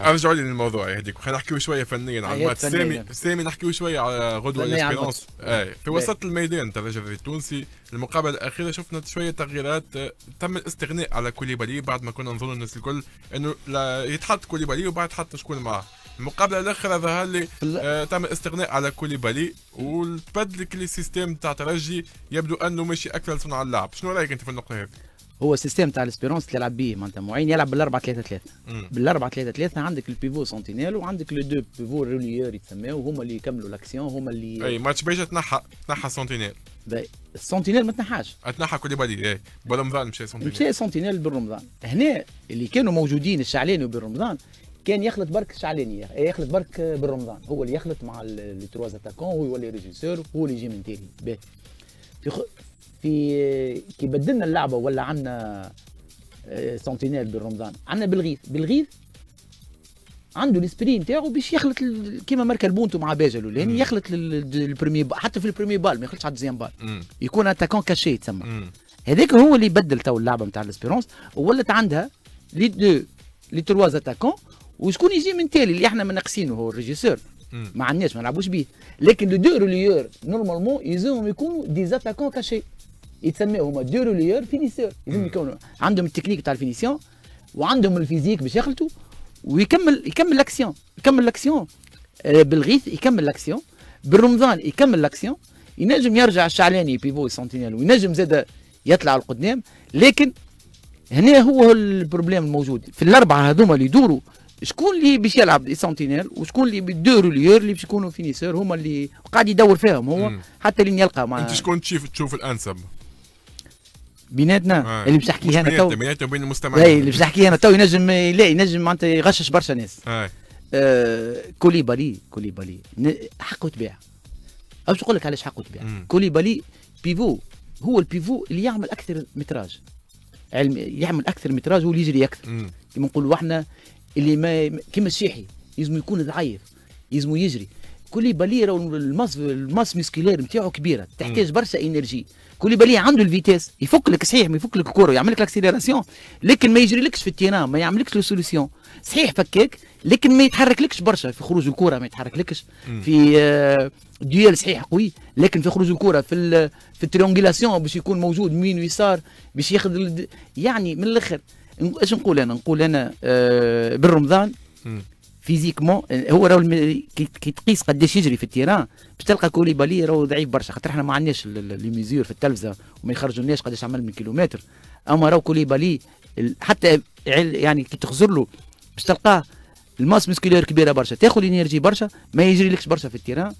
ارجعوا لي للموضوع هذيك خلينا نحكيو شوية فنيا على حياة الماتش سامي. سامي نحكيو شوية على غدوة فنية على Espérance اي في وسط الميدان ترى الرجل التونسي المقابلة الأخيرة شفنا شوية تغييرات. آه، تم الاستغناء على كوليبالي بعد ما كنا نظن الناس الكل إنه لا يتحط كوليبالي وبعد حط شكون معاه المقابلة الأخيرة ظهر لي آه تم الاستغناء على كوليبالي وتبدل كل ال système تاع ترجي يبدو أنه ماشي أكثر صنع اللعب. شنو رأيك أنت في النقطة هذه؟ هو ال système تاع ال Espérance تلعب به معناتها معين يلعب بال 4 3 3 مم. بال 4 3 3 عندك ال pivot sentinelle وعندك les deux pivots relayeurs يتسماو هما اللي يكملوا l'action هما اللي أي ماتش بيجا تنحى تنحى سونتينيل باهي. السنتينيل ما تنحاش تنحى كوليبالي أي برمضان مشى سونتينيل مشى سنتينيل بالرمضان هنا اللي كانوا موجودين الشعلاني وبالرمضان كان يخلط برك الشعلاني يخلط برك بالرمضان هو اللي يخلط مع les trois attaquants هو يولي régisseur هو اللي يجي من تالي باهي. في خ... في كي بدلنا اللعبة ولا عندنا آه، sentinelle بالرمضان عندنا بالغيث بالغيث عنده l'esprit نتاعو باش يخلط كيما ماركا ال but نتاعو مع باجا الاولاني مم. يخلط ال première حتى في ال première balle ما يخلطش على ال deuxième balle. يكون attaquant caché يتسمى مم. هذاك هو اللي بدل تو اللعبة نتاع ال Espérance وولت عندها les deux les trois attaquants وشكون يجي من تالي اللي إحنا منقصينه هو ال régisseur. ما عندناش ما نلعبوش بيه لكن les deux relayeurs normalement يلزمهم يكونوا des attaquants cachés يتسموا هما deux relayeurs finisseurs يلزم مم. يكونوا عندهم التكنيك تاع ال finition وعندهم ال physique باش يخلطوا ويكمل يكمل l'action يكمل l'action آه، بالغيث يكمل l'action بالرمضان يكمل l'action ينجم يرجع الشعلاني pivot sentinelle وينجم زاد يطلع القدام. لكن هنا هو ال problème الموجود. في الأربعة هذوما اللي يدوروا شكون اللي باش يلعب sentinelle وشكون les deux relayeurs اللي باش يكونوا finisseurs هما اللي قاعد يدور فيهم هو مم. حتى لين يلقى مع أنت شكون تشوف تشوف الأنسب؟ بيناتنا آه. اللي باش نحكيه أنا تو. بيناتنا وبين المستمعين اللي باش نحكيه أنا تو ينجم لا ينجم معناتها يغشش برشا ناس. آه. آه كوليبالي كوليبالي. حقه تباع باش نقول لك علاش حقه تباع. كوليبالي بيفو هو البيفو اللي يعمل أكثر métrage. علم يعمل أكثر métrage هو اللي يجري أكثر. مم. كيما نقولوا إحنا اللي ما كيما الشيحي يلزم يكون ضعيف يلزم يجري. كوليبالي راهو ال masse ال masse musculaire نتاعو كبيره تحتاج برشا énergie. كوليبالي عنده ال vitesse يفك لك صحيح ما يفك لك الكره يعمل لك l'accélération لكن ما يجريلكش في ال terrain ما يعملكش les solutions صحيح فكاك لكن ما يتحركلكش برشا في خروج الكره ما يتحركلكش. في آه، duel صحيح قوي لكن في خروج الكره في في ال triangulation باش يكون موجود يمين ويسار باش ياخذ يعني من الأخر إيش نقول أنا؟ نقول أنا آه، بالرمضان. physiquement هو راهو الم- كي تقيس قداش يجري في ال terrain. باش تلقى كوليبالي راهو ضعيف برشا خاطر إحنا ما عندناش les mesures في التلفزة وما يخرجوناش قداش عمل من كيلومتر. أما راهو كوليبالي ال- حتى يعني كي تخزر له باش تلقاه ال masse musculaire كبيرة برشا تاخذ énergie برشا ما يجري لكش برشا في ال terrain.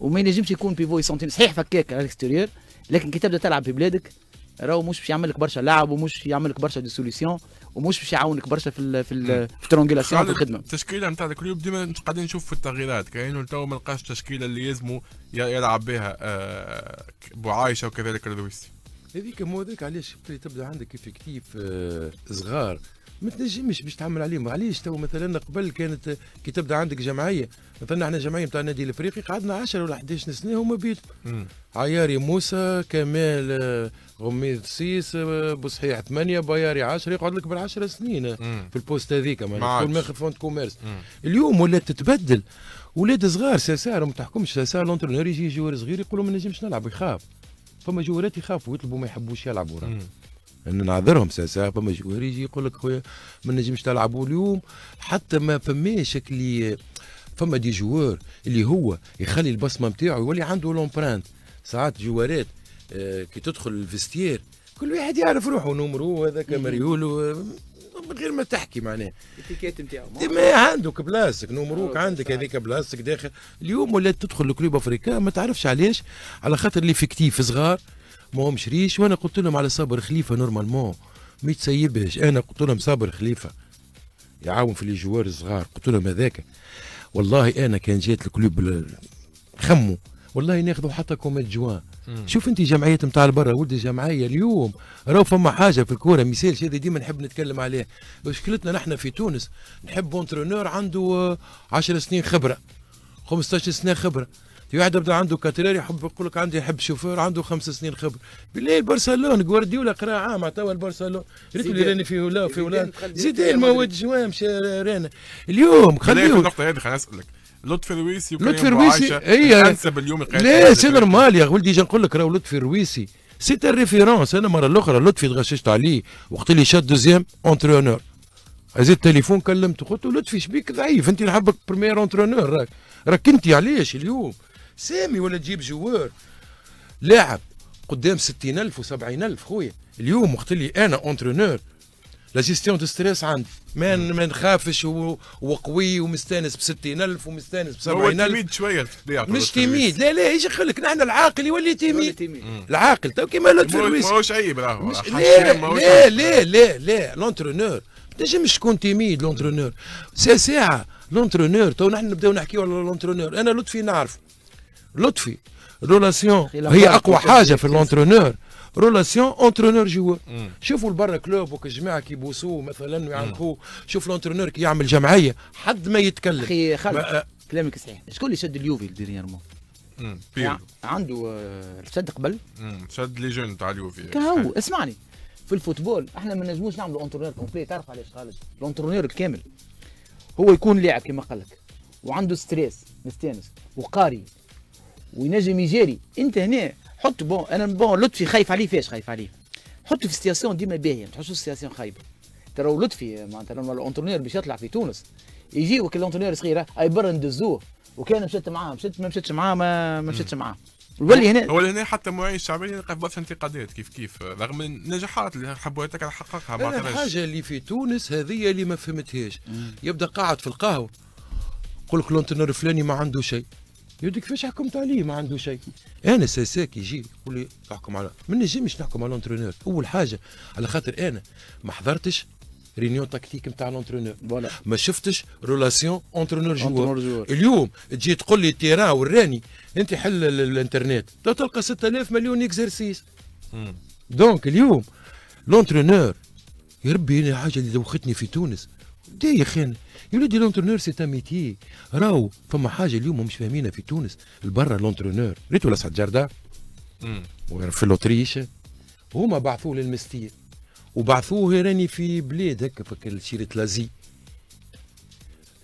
وما ينجمش يكون pivot sentinelle صحيح فكاك على l'extérieur لكن كي تبدأ تلعب في بلادك راهو مش باش يعمل لك برشا لعب ومش يعمل لك برشا des solutions ومش باش يعاونك برشا في ال في ال في ال triangulation في الخدمة. التشكيلة نتاع ال Club ديما قاعدين نشوف في التغييرات. كانه تو ما لقاش التشكيله اللي يلزموا يلعب بها آه، بوعايشة وكذلك الرويسي. هذيك مو هذاك علاش تبدأ عندك effectif آه، صغار ما تنجمش باش تعمل عليهم علاش تو مثلا قبل كانت كي تبدأ عندك جمعية مثلا إحنا جمعية نتاع النادي الإفريقي قعدنا 10 ولا 11 سنة هما بيت. عياري موسى كمال آه، غميد سيس آه، بوصحيح 8 بياري 10 يقعد لك بالعشر سنين مم. في البوست هذيك. تكون ماخذ فونت كوميرس. اليوم ولات تتبدل ولاد صغار ساسار ما تحكمش ساسار لونترونور يجي جوار صغير يقولوا ما نجمش نلعب يخاف فما جوارات يخافوا يطلبوا ما يحبوش يلعبوا راه. ان نعذرهم ساسا فما جوار يجي يقول لك خويا ما نجمش تلعبوا اليوم حتى ما فماش اللي فما des joueurs اللي هو يخلي البصمة نتاعو يولي عنده l'empreinte ساعات جوارات آه، كي تدخل ال vestiaire كل واحد يعرف روحه نمرو هذاك. مريولو من غير ما تحكي معناه l'étiquette نتاعو. ما عندك بلاصتك نمروك آه، عندك. هذيك بلاصتك داخل. اليوم ولات تدخل ال Club Africain ما تعرفش علاش. على خاطر l'effectif صغار ما همش ريش وأنا قلت لهم على صابر خليفة normalement ما يتسيبش أنا قلت لهم صابر خليفة. يعاون في les joueurs الصغار قلت لهم هذاك. والله أنا كان جات ال Club ال- خموا والله ناخذوا حتى comme adjoint. مم. شوف انت جمعيات نتاع برا ولد الجمعيه اليوم. راهو فما حاجة في الكورة مثال هذا ديما نحب نتكلم عليه. مشكلتنا نحن في تونس نحب entraîneur عنده آه، 10 سنين خبرة 15 سنة خبرة. في واحد يبدا عنده carrière يحب يقول لك عندي يحب شوفير عنده خمس سنين خبرة. بالله برشلونة جوارديولا قرا عام توا البرشلونة. ريت اللي. راني في ولا في ولا. زيدان ما ودش مشى رانا اليوم خليه النقطة هذه خليني أسألك. لطفي الرويسي لطفي الرويسي، هي- أنسب اليوم لا سي نورمال يا ولدي جا نقول لك راهو لطفي الرويسي. c'est une référence أنا المره الأخرى. لطفي تغششت عليه. وقت اللي شاد deuxième entraîneur هزيت التليفون كلمته. قلت له لطفي شبيك ضعيف. أنت نحبك premier entraîneur راك راك أنت علاش اليوم؟ سامي ولا تجيب joueur؟ لاعب قدام 60000 و70000 خويا. اليوم وقت اللي أنا entraîneur la gestion du stress عندي. ما ما نخافش وقوي ومستانس ب 60000 ومستانس ب هو 70000 timide شوية في الطبيعة مش timide. لا لا إيش يقول لك نحن العاقل يولي timide. timide. العاقل. تو كيما لطفي ما الرويسي هوش عيب راهو. لا ماهوش لا. لا لا لا. l'entraîneur تنجمش تكون timide l'entraîneur ساعة ساعة. l'entraîneur تو نحن نبداو نحكيو على l'entraîneur أنا لطفي نعرف لطفي. relation هي أقوى حاجة. في ال l'entraîneur relation entraîneur joueur مم. شوفوا البرا club وك الجماعه كي يبوسوه مثلا ويعنقوه شوف l'entraîneur كي يعمل جمعية حد ما يتكلم. أخي خالد ما- كلامك صحيح. شكون اللي شد اليوفي dernièrement مم. بيرلو عنده آه، شد قبل؟ مم. شد les jeunes تاع اليوفي. كهو اسمعني. في الفوتبول إحنا ما نجموش نعملوا اونترونير كومبلي تعرف علاش خالد؟ الاونترونير الكامل هو يكون لاعب كما قال لك وعنده ستريس مستانس وقاري وينجم يجاري. انت هنا حط بون أنا بون لطفي خايف عليه فاش خايف عليه. حطه في سياسيون ديما باهيه ما تحطوش في سياسيون خايبة. ترى لطفي معناتها لما الاونترونير باش يطلع في تونس يجي وكل الاونترونير صغيرة أي برا ندزوه. وكان مشيت معاه مشيت ما مشيتش معاه ما مشيتش معاه. ولي هنا هو لهنا حتى معين الشعبي يلقى في برشا انتقادات كيف كيف؟ رغم النجاحات اللي حبوا حققها ما الحاجة اللي في تونس هذه اللي ما فهمتهاش. يبدأ قاعد في القهوة يقول لك l'entraîneur الفلاني ما عنده شيء. يقول لك كيفاش حكمت عليه ما عنده شيء. أنا ساساك يجي يقول لي احكم على ما نجمش نحكم على l'entraîneur أول حاجة على خاطر أنا ما حضرتش réunion tactique نتاع l'entraîneur voilà. ما شفتش relation entraîneur joueur اليوم تجي تقول لي terrain وراني أنت حل ال- الإنترنت. تلقى 6000 مليون اكزرسيس. دونك اليوم لونترونور يا ربي أنا حاجة اللي دوختني في تونس. دي يا أخي. يا ولدي لونترونور سي ان ميتي راهو فما حاجة اليوم مش فاهمينها في تونس. البرا لونترونور ريت ولا سعد جردة. مم. في الاوتريش هما بعثوه للمستير. وبعثوه راني في بلاد هكا فك شيرة لازي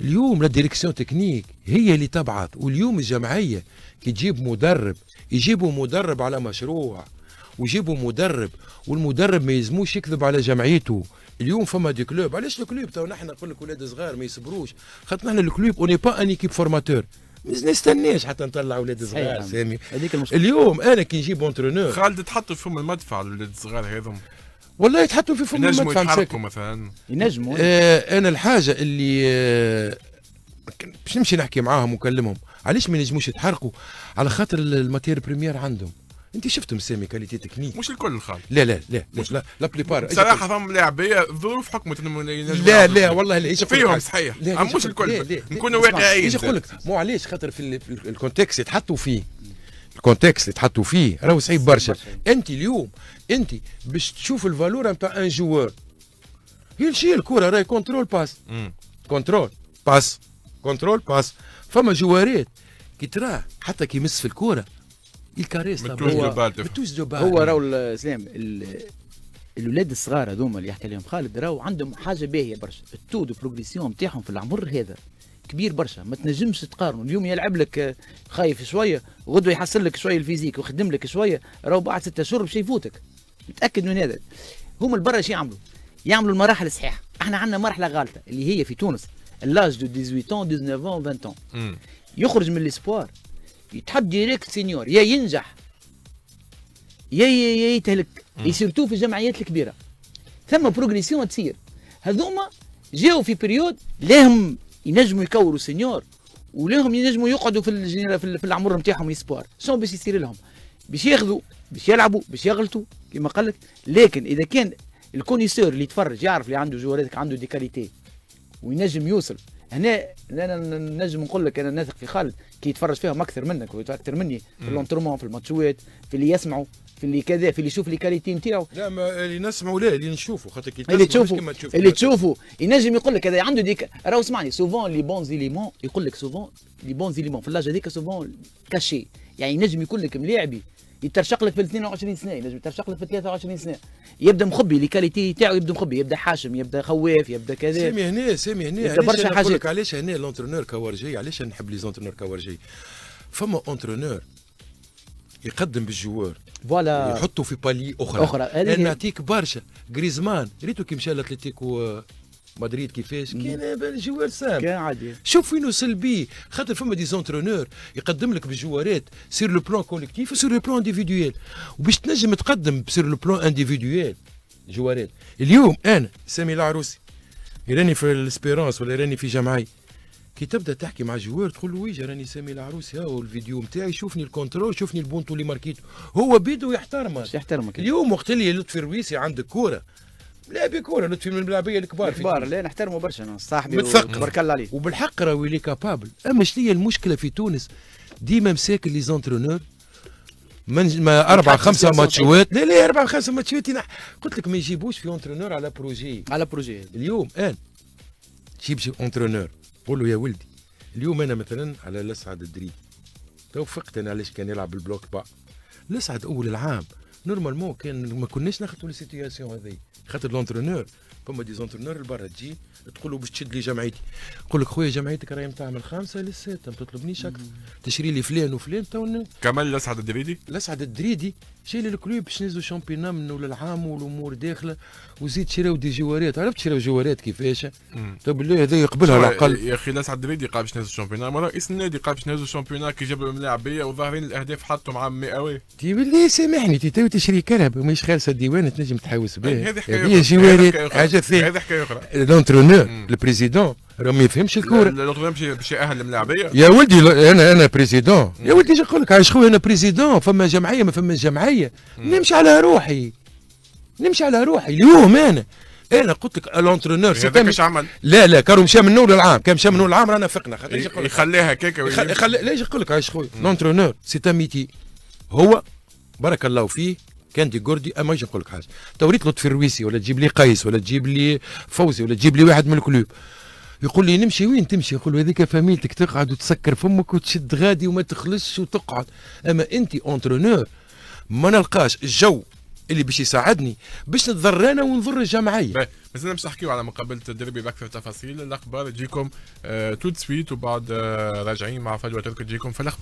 اليوم la direction technique. هي اللي تبعث واليوم الجمعية كي تجيب مدرب يجيبوا مدرب على مشروع. ويجيبوا مدرب. والمدرب ما يلزموش يكذب على جمعيته. اليوم فما des clubs. علاش ال club تو نحن نقول لك ولاد صغار ما يصبروش. خاطر نحن ال club on n'est pas une équipe formateur ما نستناش حتى نطلع ولاد صغار. سامي. اليوم أنا كي نجيب entraîneur خالد تحطوا فيهم المدفع الولاد الصغار هذم والله يتحطوا في فم المدفع يتحركوا مثلا. ينجموا. آه أنا الحاجة اللي آه باش نمشي نحكي معاهم ونكلمهم. علاش ما ينجموش يتحركوا؟ على خاطر ال matière première عندهم. انت شفتهم سامي qualité technique. مش الكل خالد لا لا لا لا لا, la plupart. بصراحه فهم لاعبية ظروف حكمت انهم لا. لا والله لا إيش أقول لك؟ فيهم؟ صحيح. لا، مش الكل. لا، لا. نكونوا واقعيين. إيش نقول لك؟ مو علاش خاطر في, ال- في ال contexte اللي تحطوا فيه. ال contexte اللي تحطوا فيه. راهو صعيب برشا. أنت اليوم أنت باش تشوف ال valeur نتاع un joueur يمشي الكرة راهي contrôle passe. contrôle passe. contrôle passe. فما جوارات كي تراه حتى كي يمس في الكوره الكاريس هو- هو راهو الاسلام ال- الاولاد الصغار هذوما اللي يحكي عليهم خالد راهو عندهم حاجة باهية برشا. ال taux de progression نتاعهم في العمر هذا كبير برشا. ما تنجمش تقارنوا اليوم يلعب لك آه، خايف شوية غدوة يحسن لك شوية ال physique ويخدم لك شوية راهو بعد ستة شهور باش يفوتك. متأكد من هذا. هما البرا شو يعملوا؟ يعملوا المراحل الصحيحة. إحنا عندنا مرحلة غالطة اللي هي في تونس l'âge de 18 19 20 20 مم. يخرج من ال espoir. يتحط direct senior يا ينجح. يا يا يا يتهلك. surtout في الجمعيات الكبيرة. ثم progression تصير. هذوما جاوا في période لهم ينجموا يكوروا senior ولهم ينجموا يقعدوا في في, ال- في العمر نتاعهم espoir شنو باش يصير لهم؟ باش ياخذوا باش يلعبوا باش يغلطوا كما قال لك لكن إذا كان ال connaisseur اللي يتفرج يعرف اللي عنده جواراتك عنده des qualités وينجم يوصل هنا أنا نجم نقول لك أنا ناثق في خالد كي يتفرج فيهم أكثر منك وأكثر مني. في. ال l'entraînement في الماتشوات في اللي يسمعوا في اللي كذا في اللي يشوف les qualités نتاعو. لا ما اللي نسمعوا لا اللي نشوفوا خاطر كي اللي تشوفوا تشوف. اللي تشوفوا. ينجم يقول لك هذا عنده ديك راهو اسمعني souvent les bons éléments يقول لك souvent les bons éléments في l'âge هذيك souvent cachés يعني ينجم يكون لك ملاعبي. يترشق لك في 22 سنة ينجم يترشق لك في 23 سنة يبدأ مخبي les qualités تاعو يبدأ مخبي يبدأ حاشم يبدأ خواف يبدأ كذا سامي هنا سامي هنا يبدأ برشا حاجات. لك علاش هنا l'entraîneur courageux علاش نحب les entraîneurs courageux فما entraîneur يقدم بال joueur voilà يحطوا في palier أخرى. هذه أنا. نعطيك برشا جريزمان ريتو كي مشى لاتليتيكو آه، مدريد كيفاش؟ كان joueur سام. كان عادي. شوف وين وصل بيه. خاطر فما des entraîneurs يقدم لك بالجوارات sur le plan collectif و sur le plan individuel وباش تنجم تقدم sur le plan individuel جوارات. اليوم أنا سامي العروسي. راني في ال Espérance ولا راني في جمعيه كي تبدأ تحكي مع joueur تقول له ويجا راني سامي العروسي. هاو الفيديو نتاعي شوفني ال contrôle شوفني البونتو اللي ماركيتو. هو بيدو يحترمك. يحترمك. اليوم وقت اللي لطفي الرويسي عندك كورة. لاعبي كوره لطفي من الملاعبيه الكبار في كبار لا نحترمه برشا أنا صاحبي متثقف. تبارك الله عليه. وبالحق راهو il est capable أما شنو هي المشكلة في تونس؟ ديما مساكن les entraîneurs من ما أربع خمسة ماتشوات. لا لا أربع خمسة ماتشوات. قلت لك ما يجيبوش في entraîneur على projet. على projet. اليوم ان تجيب شي entraîneur قول له يا ولدي اليوم أنا مثلا على الأسعد الدريدي توفقت أنا علاش كان يلعب بال bloc bas. الأسعد أول العام. normalement كان ما كناش ناخذوا ال situation هذه خاطر l'entraîneur فما des entraîneurs لبرا تجي تقول له باش تشد لي جمعيتي يقول لك خويا جمعيتك راهي نتاع من خمسه للسته ما تطلبنيش أكثر تشري لي فلان وفلان تو كمال الاسعد الدريدي الاسعد الدريدي شايل ال club باش نزلوا championnat من اول العام والأمور داخلة وزيد شراو des جوارات. عرفت شراو جوارات كيفاش. طب بالله هذا يقبلها على الأقل. يا أخي الاسعد الدريدي قال باش نهزوا ال championnat ما رئيس النادي قال باش نهزوا ال championnat كي جابوا الملاعبيه وظاهرين الأهداف حطوا معاهم مئوي تي بالله سامحني تي تو تشري كرهب مش خالصة الديوان تنجم تحوس به هذه حكاية أخرى. حاجة ثانية. هذه حكاية أخرى. l'entraîneur. ال président ما يفهمش الكورة. لو باش باش ياهل الملاعبية. يا ولدي لا- أنا أنا président. يا ولدي إيش نقول لك عايش خويا أنا président. فما جمعية ما فما جمعية. نمشي على روحي. نمشي على روحي. اليوم أنا. أنا قلت لك ال entraîneur هذاك إيش عمل؟ لا لا كانوا مشى من أول العام. كان مشى من أول العام رانا فقنا. يخليها كيكه يخلي ليش نقول لك؟ عايش خويا. لونترونور سي ميتي هو بارك الله فيه كان دي جوردي. أما إيش نقول لك؟ حاجة توريت لطفي الرويسي ولا تجيب لي قيس ولا تجيب لي فوزي ولا تجيب لي واحد من الكلوب يقول لي نمشي وين تمشي؟ يقول هذيك فاميلتك تقعد وتسكر فمك وتشد غادي وما تخلصش وتقعد. أما انت اونترونور ما نلقاش الجو اللي باش يساعدني باش نتضر أنا ونضر الجمعية. مازلنا باش نحكيو على مقابلة الديربي باكثر تفاصيل الأخبار تجيكم آه، تو سويت وبعد آه، راجعين مع فجوه ترك تجيكم في الأخبار.